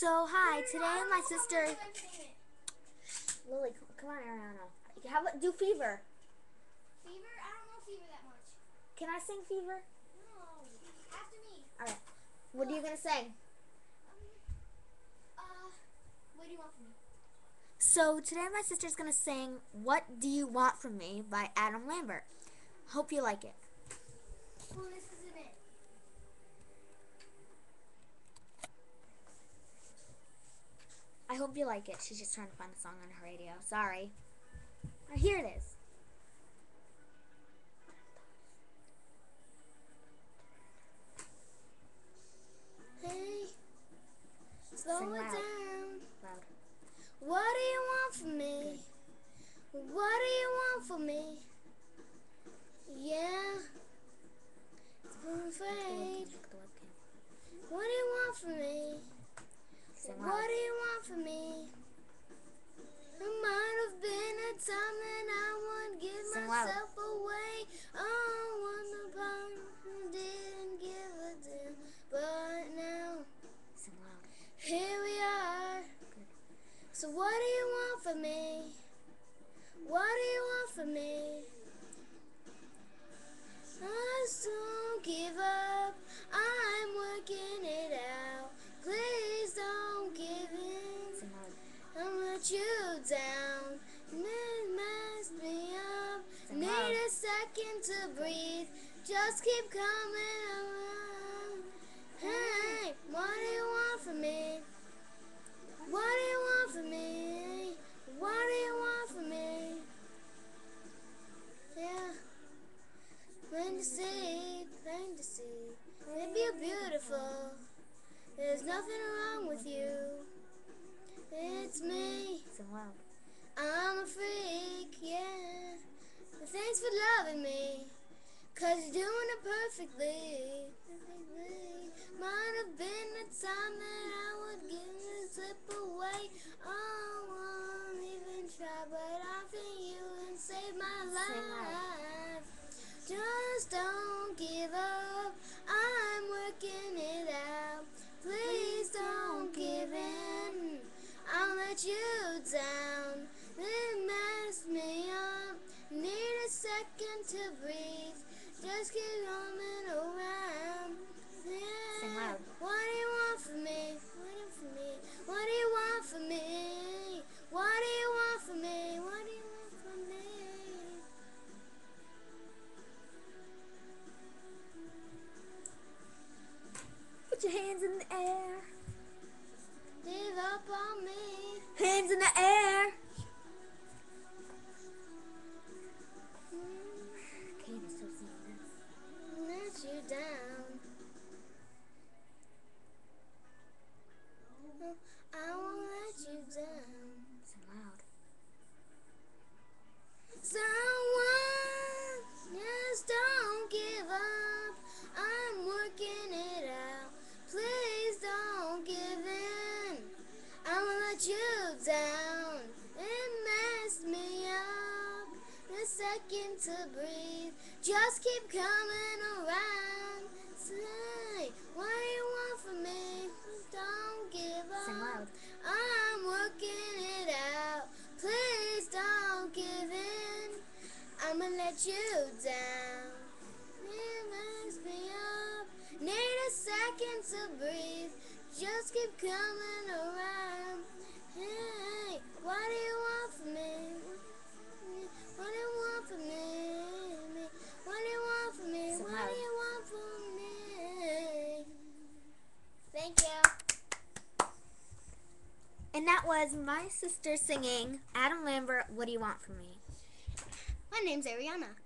So, hi, today my sister... Lily, come on, Ariana. How about, do Fever. Fever? I don't know Fever that much. Can I sing Fever? No. After me. Alright. What are you going to sing? Uh, what do you want from me? So, today my sister's going to sing What Do You Want From Me by Adam Lambert. Hope you like it. Well, this isn't it. I hope you like it. She's just trying to find the song on her radio. Sorry. Oh, here it is. Hey, slow Sing it loud. down. Loud. What do you want from me? What do you want from me? Yeah. What do you want from me? I don't give up. I'm working it out. Please don't give in. I'll let you down. It messed me up. Need a second to breathe. Just keep coming around. Nothing wrong with you. It's me. Sing loud. I'm a freak, yeah. But thanks for loving me. Cause you're doing it perfectly. perfectly. Might have been a time that I would give you slip away. Oh, won't even try, but I think you can save my life. Just don't loud. What do you want from me? What do you want from me? What do you want from me? What do you want from me? What do you want from me? Put your hands in the air. Give up on me. Hands in the air. Second to breathe. Just keep coming around. Say, what do you want from me? Don't give up. I'm working it out. Please don't give in. I'ma let you down. It makes me up. Need a second to breathe. Just keep coming around. What do you want from me? Thank you. And that was my sister singing Adam Lambert, What Do You Want From Me? My name's Ariana.